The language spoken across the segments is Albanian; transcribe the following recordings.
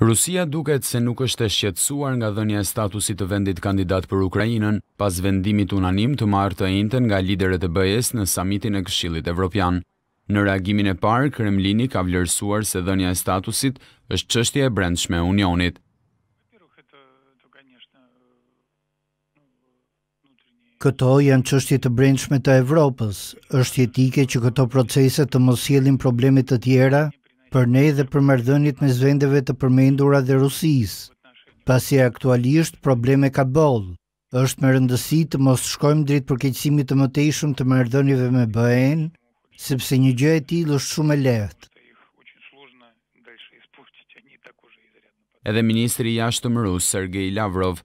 Rusia duket se nuk është e shqetësuar nga dhënia e statusit të vendit kandidat për Ukrainën, pas vendimit unanim të marrë të enjten nga liderët e BE-së në samitin e Këshillit Evropian. Në reagimin e parë, Kremlini ka vlerësuar se dhënia e statusit është çështje e brendshme e Unionit. Këto janë çështje të brendshme të Evropës. Është jetike që këto procese të mos sjellin probleme të tjera për ne dhe për marrëdhëniet mes vendeve të përmendura dhe Rusisë, pasi aktualisht probleme ka boll. Është me rëndësi të mos shkojmë drejt përkeqësimit të mëtejshëm të marrëdhënieve me BE-në, sepse një gjë e tillë është shumë e lehtë. Edhe ministri i Jashtëm rus, Sergei Lavrov,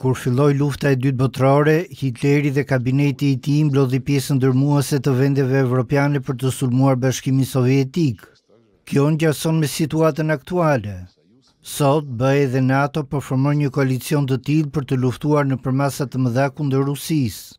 Kur filloi Lufta e Dytë Botërore, Hitleri dhe kabineti i tij mblodhi pjesën dërmuese të vendeve evropiane për të sulmuar Bashkimin Sovjetik. Kjo ngjason me situatën aktuale. Sot, BE dhe NATO po formojnë një koalicion të tillë për të luftuar në përmasa të mëdha kundër Rusisë.